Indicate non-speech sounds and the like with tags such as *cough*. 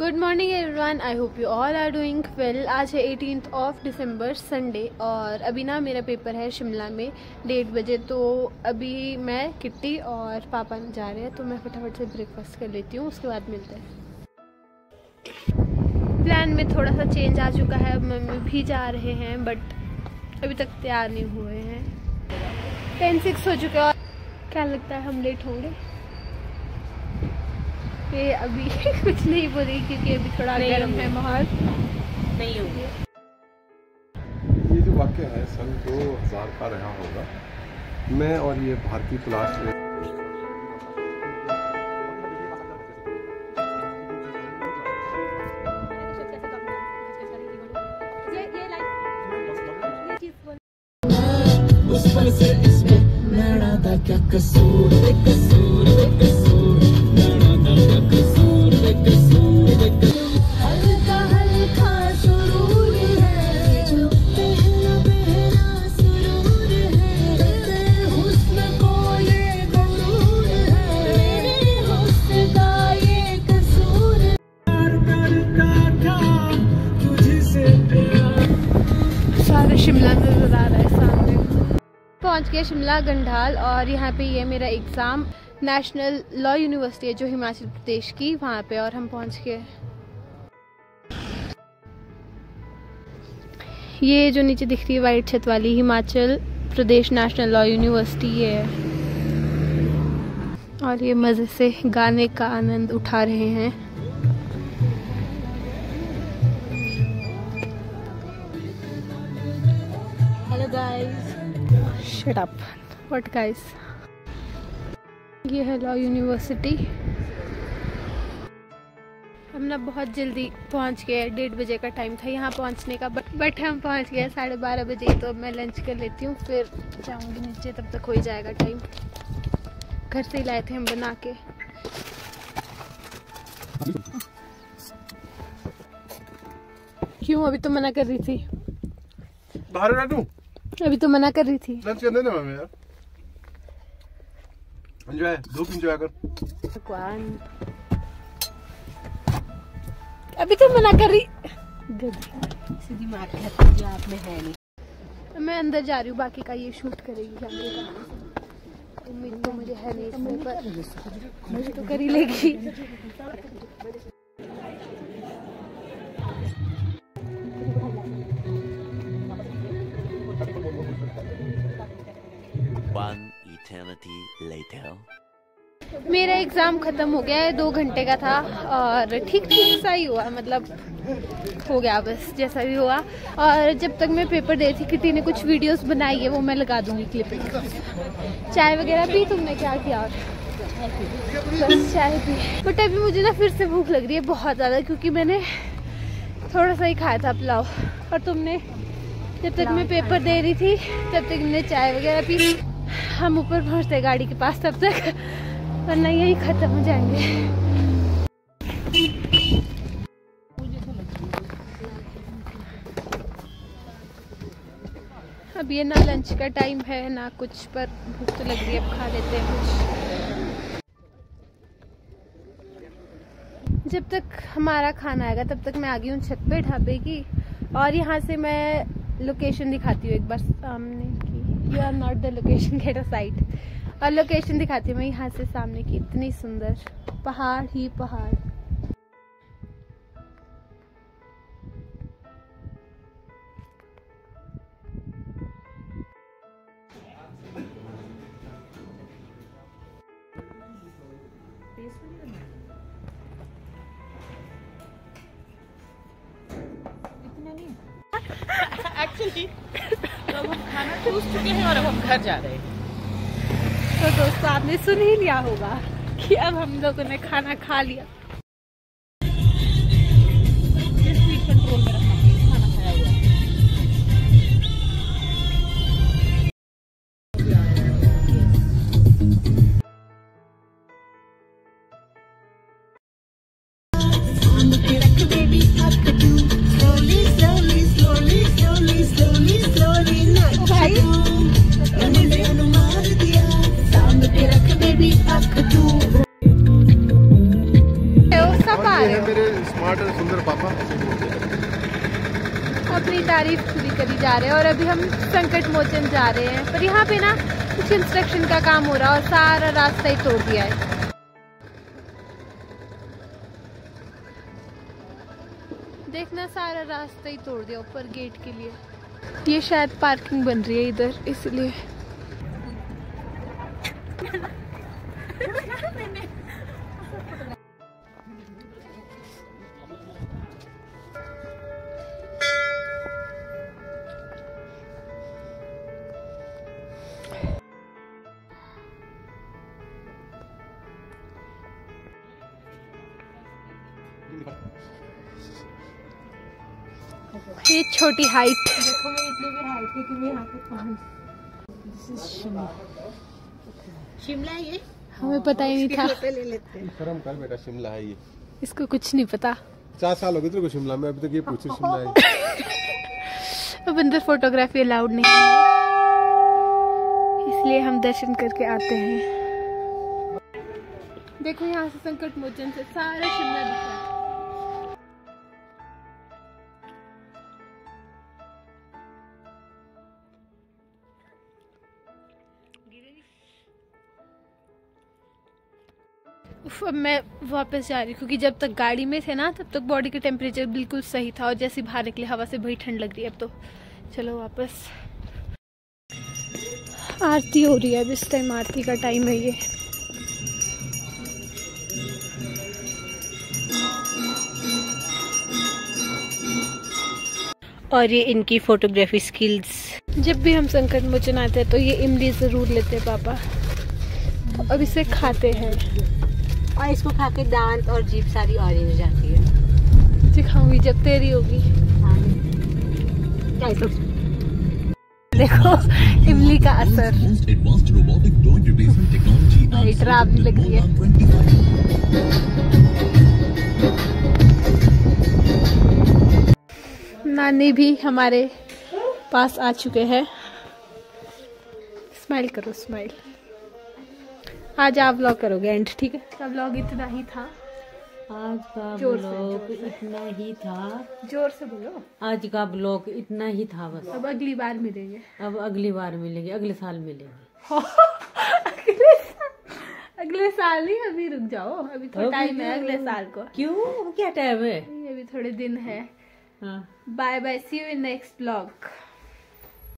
Good morning everyone I hope you all are doing well आज है eighteen of December Sunday और अभी ना मेरा पेपर है शिमला में डेढ़ बजे तो अभी मैं, किट्टी और पापा जा रहे हैं तो मैं फटाफट से ब्रेकफास्ट कर लेती हूँ, उसके बाद मिलते हैं। प्लान में थोड़ा सा चेंज आ चुका है, मम्मी भी जा रहे हैं बट अभी तक तैयार नहीं हुए हैं। टेन सिक्स हो चुका है क्या लगता है, हम लेट होंगे? ये अभी *laughs* कुछ नहीं बोली क्योंकि अभी थोड़ा गर्म है माहौल। नहीं होगी ये जो वाक्य है सन 2000 का रहा होगा। मैं और ये भारतीय तलाश में उस से इसमें क्या कसूर कसूर। पहुँच गए शिमला, गंढाल और यहाँ पे ये मेरा एग्ज़ाम नेशनल लॉ यूनिवर्सिटी है जो हिमाचल प्रदेश की, वहाँ पे और हम पहुँच गए। ये जो नीचे दिख रही है वाइट छत वाली, Himachal Pradesh national law university है। और ये मज़े से गाने का आनंद उठा रहे हैं। Hello guys shut up what guys ये है लॉ यूनिवर्सिटी हम ना बहुत जल्दी पहुँच गए डेढ़ बजे का टाइम था यहाँ पहुँचने का बट हम पहुँच गए साढ़े बारह बजे तो अब मैं लंच कर लेती हूँ, फिर जाऊँगी नीचे, तब तक हो ही जाएगा टाइम घर से ही लाए थे हम बना के। क्यों? अभी तो मना कर रही थी। बाहर ना दूँ अभी तो मना कर रही थी। लंच करने दे मम्मी यार। एंजॉय धूप एंजॉय कर। भगवान। अभी तो मना कर रही। गधी सीधी मार के आप में है नहीं। मैं अंदर जा रही हूँ बाकी का ये शूट करेगी कैमरे का उम्मीद तो मुझे है नहीं इसमें पर मुझे तो कर ही लेगी। One eternity later. मेरा एग्ज़ाम ख़त्म हो गया है दो घंटे का था और ठीक ठीक सा ही हुआ मतलब हो गया बस जैसा भी हुआ। और जब तक मैं पेपर दे रही थी किटी ने कुछ वीडियोस बनाई है वो मैं लगा दूँगी क्लिपिंग चाय वगैरह पी तुमने क्या किया? बस चाय पी। बट अभी मुझे ना फिर से भूख लग रही है बहुत ज़्यादा क्योंकि मैंने थोड़ा सा ही खाया था पुलाव। और तुमने जब तक मैं पेपर दे रही थी तब तक मैंने चाय वगैरह पी। हम ऊपर पहुँचते गाड़ी के पास तब तक, वरना यही खत्म हो जाएँगे। अब ये ना लंच का टाइम है, ना कुछ, पर भूख तो लग रही है, अब खा लेते हैं कुछ। जब तक हमारा खाना आएगा, तब तक मैं आ गई हूँ छत पे, ढाबे की। और यहाँ से मैं लोकेशन दिखाती हूँ एक बार सामने की। You are not the location get a site और लोकेशन दिखाती हूँ मैं यहाँ से सामने की, इतनी सुंदर। पहाड़ ही पहाड़। हम चूस चुके हैं और अब हम घर जा रहे हैं। तो दोस्तों, आपने सुन ही लिया होगा कि अब हम लोगों ने खाना खा लिया। जा रहे हैं और अभी हम संकट मोचन जा रहे हैं। पर यहाँ पे ना कुछ इंस्ट्रक्शन का काम हो रहा है और सारा रास्ता ही तोड़ दिया है। देखना सारा रास्ता ही तोड़ दिया ऊपर गेट के लिए। ये शायद पार्किंग बन रही है इधर, इसलिए। ये छोटी हाइट देखो मैं इतनी भी हाइट है कि मैं यहाँ पे पहुँच शिमला ये? हमें पता ही नहीं था। ले लेते हैं। शर्म कर बेटा शिमला है ये। इसको कुछ नहीं पता। चार साल हो गए तेरे को शिमला में अभी तक ये पूछ शिमला है। *laughs* अब अंदर फोटोग्राफी अलाउड नहीं। है इसलिए हम दर्शन करके आते हैं। देखो यहाँ से संकट मोचन से सारा शिमला दिख अब मैं वापस जा रही हूँ क्योंकि जब तक गाड़ी में थे ना तब तक बॉडी का टेम्परेचर बिल्कुल सही था और जैसे बाहर निकले हवा से बड़ी ठंड लग रही है अब तो। चलो वापस। आरती हो रही है अब इस टाइम आरती का टाइम है ये। और ये इनकी फोटोग्राफी स्किल्स जब भी हम संकट मोचन आते हैं तो ये इमली ज़रूर लेते हैं पापा। तो अब इसे खाते हैं। और इसको खा के दांत और जीप सारी ऑरेंज हो जाती है। दिखाऊँगी जब तेरी होगी। क्या इसको देखो इमली का असर। डरावनी लग रही है नानी भी हमारे पास आ चुके हैं। स्माइल करो स्माइल आज आप व्लॉग करोगे एंड ठीक है? तो व्लॉग इतना ही था। आज का ब्लॉग इतना ही था। ज़ोर से बोलो। आज का ब्लॉग इतना ही था बस। अब अगली बार मिलेंगे। अब अगली बार मिलेंगे अगले साल मिलेंगे। *laughs* अगले साल अगले साल ही अभी रुक जाओ। अभी थोड़ा टाइम है अगले साल को। क्यों? क्या टाइम है? अभी थोड़े दिन है। हाँ। Bye bye see you in next blog